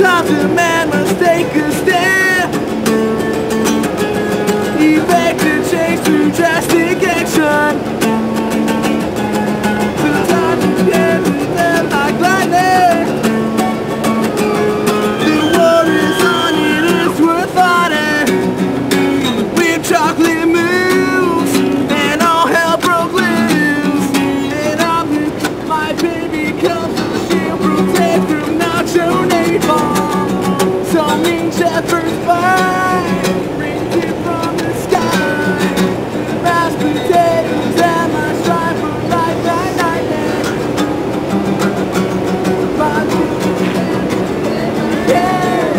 time to man. Bite brings from the sky. Mashed potatoes and my night. Yeah.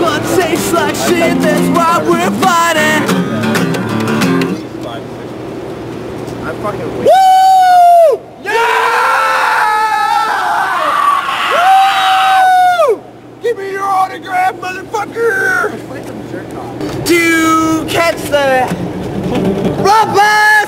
But tastes like shit, that's why we're fighting. I'm fucking. Woo! Yeah! Woo! Give me your autograph, motherfucker! To catch the rubber!